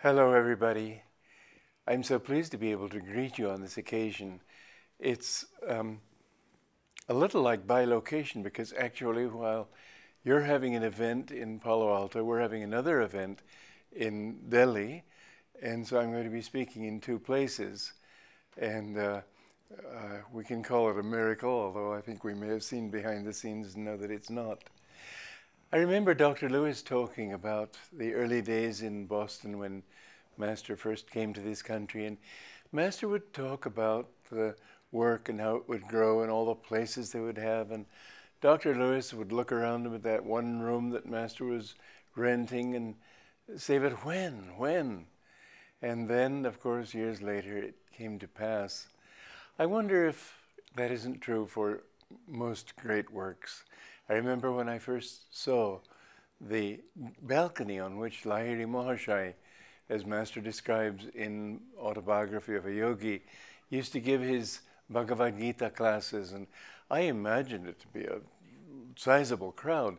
Hello, everybody. I'm so pleased to be able to greet you on this occasion. It's um, a little like bilocation because actually, while you're having an event in Palo Alto, we're having another event in Delhi, and so I'm going to be speaking in two places. And uh, uh, we can call it a miracle, although I think we may have seen behind the scenes and know that it's not. I remember Dr. Lewis talking about the early days in Boston when Master first came to this country, and Master would talk about the work and how it would grow and all the places they would have. And Dr. Lewis would look around him at that one room that Master was renting and say, But when? When? And then, of course, years later, it came to pass. I wonder if that isn't true for most great works. I remember when I first saw the balcony on which Lahiri Mahasaya, as Master describes in Autobiography of a Yogi, used to give his Bhagavad Gita classes, and I imagined it to be a sizable crowd.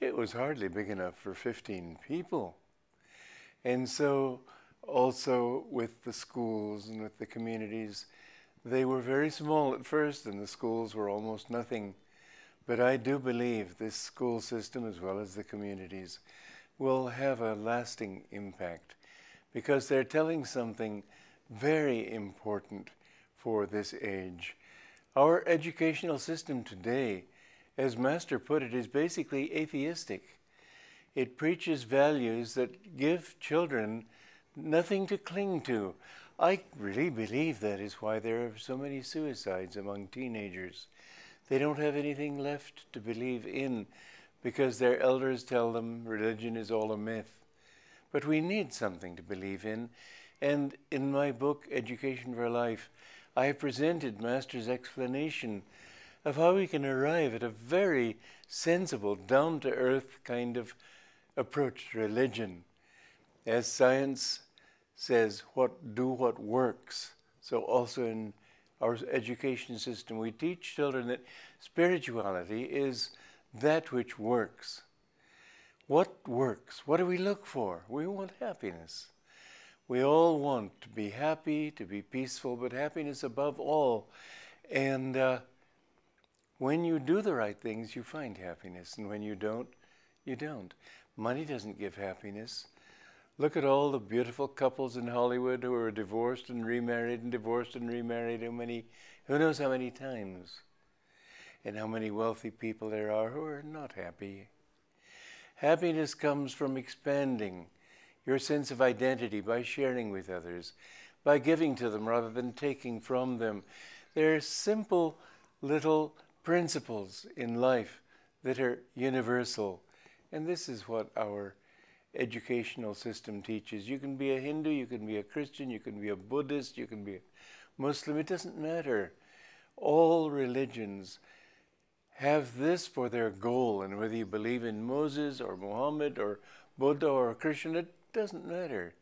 It was hardly big enough for 15 people. And so, also with the schools and with the communities, they were very small at first, and the schools were almost nothing. But I do believe this school system, as well as the communities, will have a lasting impact because they're telling something very important for this age. Our educational system today, as Master put it, is basically atheistic. It preaches values that give children nothing to cling to. I really believe that is why there are so many suicides among teenagers. They don't have anything left to believe in because their elders tell them religion is all a myth. But we need something to believe in. And in my book, Education for Life, I have presented Master's explanation of how we can arrive at a very sensible, down to earth kind of approach to religion. As science says, what do what works. So also in our education system, we teach children that spirituality is that which works. What works? What do we look for? We want happiness. We all want to be happy, to be peaceful, but happiness above all. And uh, when you do the right things, you find happiness. And when you don't, you don't. Money doesn't give happiness. Look at all the beautiful couples in Hollywood who are divorced and remarried and divorced and remarried. How many, who knows how many times? And how many wealthy people there are who are not happy. Happiness comes from expanding your sense of identity by sharing with others, by giving to them rather than taking from them. There are simple little principles in life that are universal. And this is what our educational system teaches. You can be a Hindu, you can be a Christian, you can be a Buddhist, you can be a Muslim, it doesn't matter. All religions have this for their goal, and whether you believe in Moses or Muhammad or Buddha or Krishna, it doesn't matter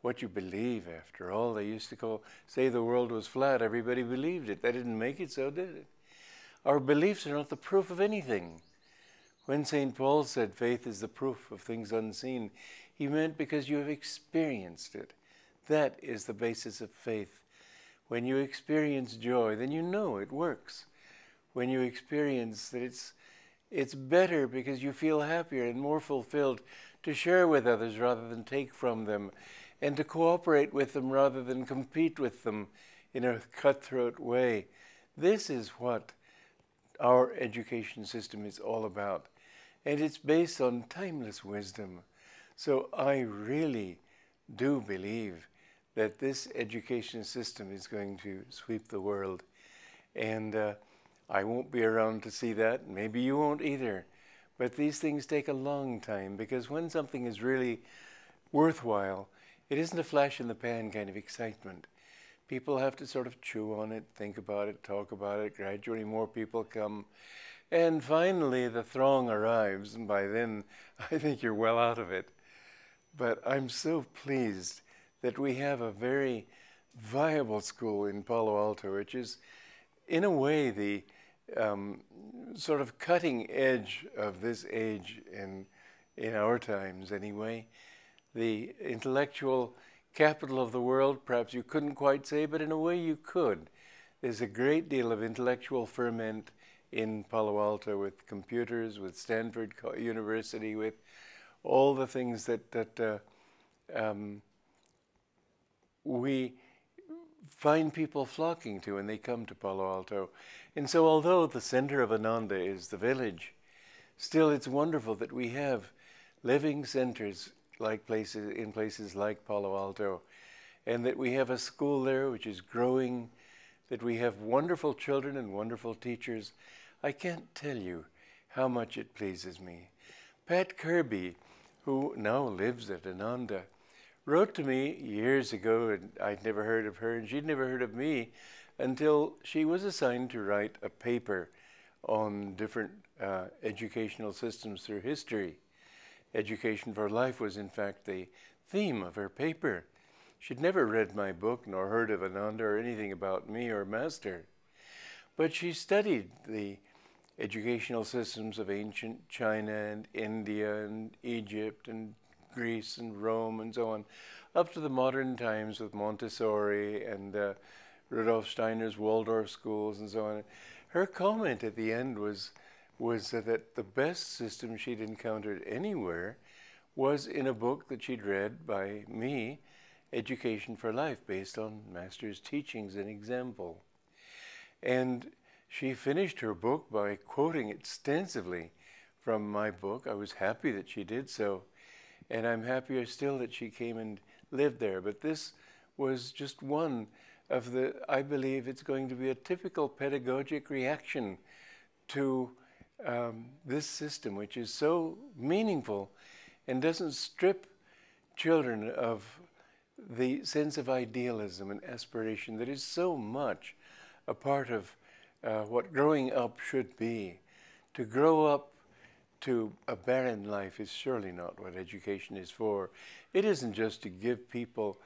what you believe after all. They used to call, say the world was flat, everybody believed it. They didn't make it, so did it. Our beliefs are not the proof of anything. When St. Paul said faith is the proof of things unseen, he meant because you have experienced it. That is the basis of faith. When you experience joy, then you know it works. When you experience that it's, it's better because you feel happier and more fulfilled to share with others rather than take from them, and to cooperate with them rather than compete with them in a cutthroat way. This is what our education system is all about and it's based on timeless wisdom. So I really do believe that this education system is going to sweep the world. And uh, I won't be around to see that. Maybe you won't either. But these things take a long time because when something is really worthwhile, it isn't a flash in the pan kind of excitement. People have to sort of chew on it, think about it, talk about it. Gradually, more people come. And finally, the throng arrives, and by then, I think you're well out of it. But I'm so pleased that we have a very viable school in Palo Alto, which is, in a way, the um, sort of cutting edge of this age in, in our times, anyway. the intellectual capital of the world. Perhaps you couldn't quite say, but in a way you could. There's a great deal of intellectual ferment in Palo Alto with computers, with Stanford University, with all the things that that uh, um, we find people flocking to when they come to Palo Alto. And so, although the center of Ananda is the village, still it's wonderful that we have living centers like places in places like Palo Alto, and that we have a school there which is growing, that we have wonderful children and wonderful teachers. I can't tell you how much it pleases me. Pat Kirby, who now lives at Ananda, wrote to me years ago, and I'd never heard of her, and she'd never heard of me until she was assigned to write a paper on different uh, educational systems through history. Education for Life was, in fact, the theme of her paper. She'd never read my book nor heard of Ananda or anything about me or Master. But she studied the educational systems of ancient China and India and Egypt and Greece and Rome and so on, up to the modern times with Montessori and uh, Rudolf Steiner's Waldorf schools and so on. Her comment at the end was was that the best system she'd encountered anywhere was in a book that she'd read by me, Education for Life, based on Master's teachings and example. And she finished her book by quoting extensively from my book. I was happy that she did so, and I'm happier still that she came and lived there. But this was just one of the, I believe it's going to be a typical pedagogic reaction to um, this system, which is so meaningful and doesn't strip children of the sense of idealism and aspiration that is so much a part of uh, what growing up should be. To grow up to a barren life is surely not what education is for. It isn't just to give people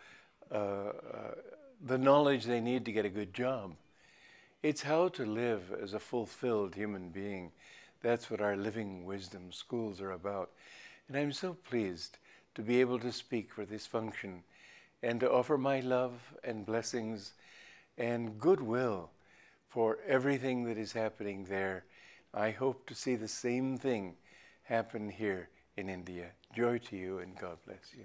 uh, uh, the knowledge they need to get a good job. It's how to live as a fulfilled human being that's what our living wisdom schools are about. And I'm so pleased to be able to speak for this function and to offer my love and blessings and goodwill for everything that is happening there. I hope to see the same thing happen here in India. Joy to you and God bless you.